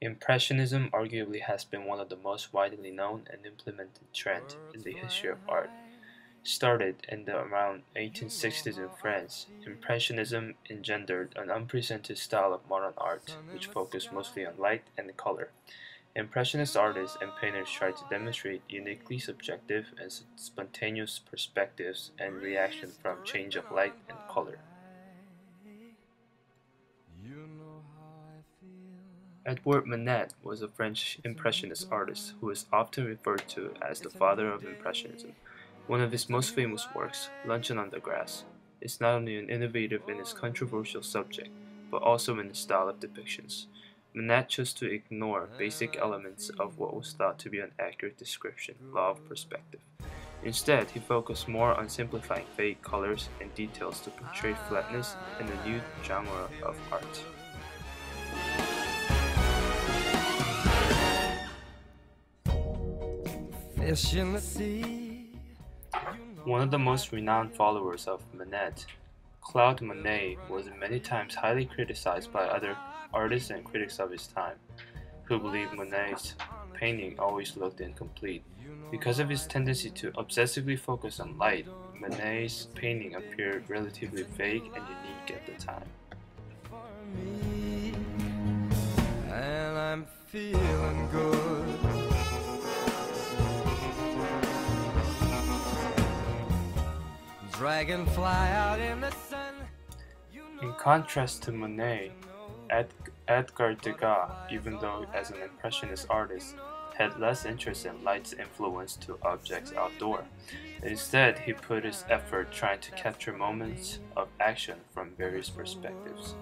Impressionism arguably has been one of the most widely known and implemented trends in the history of art. Started in the around 1860s in France, Impressionism engendered an unprecedented style of modern art, which focused mostly on light and color. Impressionist artists and painters tried to demonstrate uniquely subjective and spontaneous perspectives and reaction from change of light and color. Edouard Manet was a French Impressionist artist who is often referred to as the father of Impressionism. One of his most famous works, Luncheon on the Grass, is not only an innovative in its controversial subject, but also in its style of depictions. Manet chose to ignore basic elements of what was thought to be an accurate description, law of perspective. Instead, he focused more on simplifying vague colors and details to portray flatness in a new genre of art. One of the most renowned followers of Manet, Claude Monet was many times highly criticized by other artists and critics of his time, who believed Monet's painting always looked incomplete. Because of his tendency to obsessively focus on light, Monet's painting appeared relatively vague and unique at the time. Dragonfly out in the sun. In contrast to Monet, Ed Edgar Degas, even though as an Impressionist artist, had less interest in light's influence to objects outdoor. Instead, he put his effort trying to capture moments of action from various perspectives.